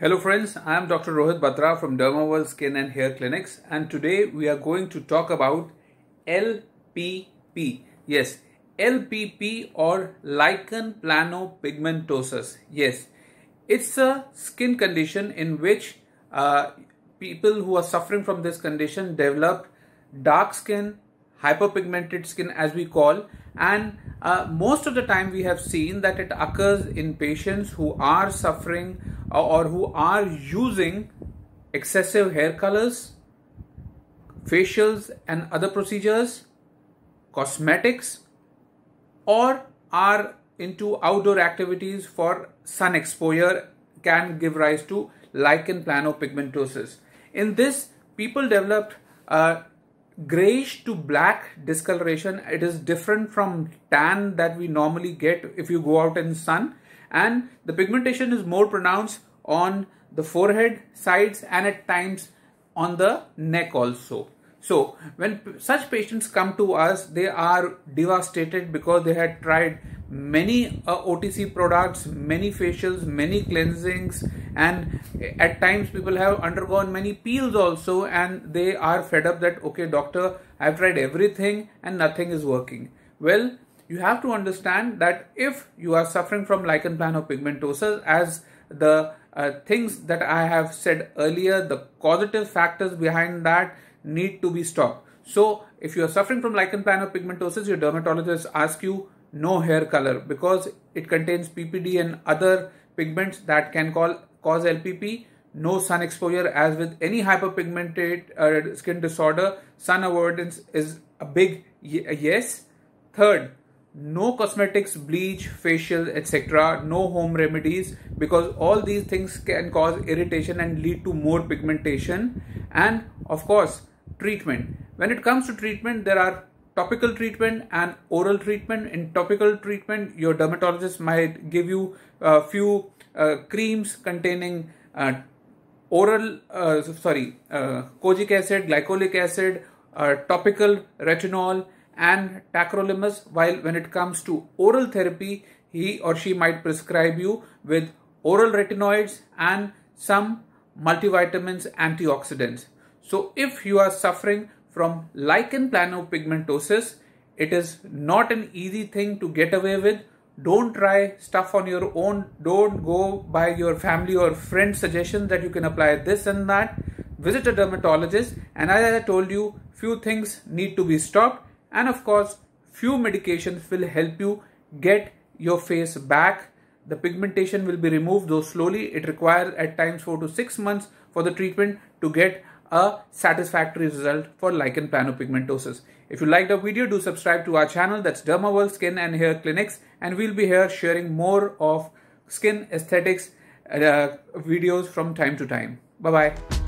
Hello friends, I am Dr. Rohit Batra from Dermaworld Skin and Hair Clinics and today we are going to talk about LPP. Yes, LPP or lichen planopigmentosus. Yes, it's a skin condition in which uh, people who are suffering from this condition develop dark skin, hyperpigmented skin as we call and uh, most of the time we have seen that it occurs in patients who are suffering or who are using excessive hair colors, facials and other procedures, cosmetics, or are into outdoor activities for sun exposure can give rise to lichen planopigmentosus. In this, people developed uh, grayish to black discoloration. It is different from tan that we normally get if you go out in sun and the pigmentation is more pronounced on the forehead sides and at times on the neck also. So when such patients come to us, they are devastated because they had tried many uh, OTC products, many facials, many cleansings, and at times people have undergone many peels also, and they are fed up that okay, doctor, I've tried everything and nothing is working. Well, you have to understand that if you are suffering from lichen planopigmentosus, as the uh, things that I have said earlier, the causative factors behind that need to be stopped. So if you are suffering from lichen planopigmentosus, your dermatologist asks you no hair color because it contains PPD and other pigments that can call, cause LPP. No sun exposure as with any hyperpigmented uh, skin disorder. Sun avoidance is a big yes. Third, no cosmetics, bleach, facial, etc. No home remedies because all these things can cause irritation and lead to more pigmentation. And of course, treatment. When it comes to treatment, there are topical treatment and oral treatment. In topical treatment, your dermatologist might give you a few uh, creams containing uh, oral, uh, sorry, uh, kojic acid, glycolic acid, uh, topical retinol, and tacrolimus. While when it comes to oral therapy, he or she might prescribe you with oral retinoids and some multivitamins, antioxidants. So if you are suffering from lichen planopigmentosus, it is not an easy thing to get away with. Don't try stuff on your own. Don't go by your family or friend suggestions that you can apply this and that. Visit a dermatologist and as I told you, few things need to be stopped and of course, few medications will help you get your face back. The pigmentation will be removed though slowly. It requires at times 4 to 6 months for the treatment to get a satisfactory result for lichen planopigmentosus. If you liked the video, do subscribe to our channel. That's Dermaworld Skin and Hair Clinics. And we'll be here sharing more of skin aesthetics uh, videos from time to time. Bye-bye.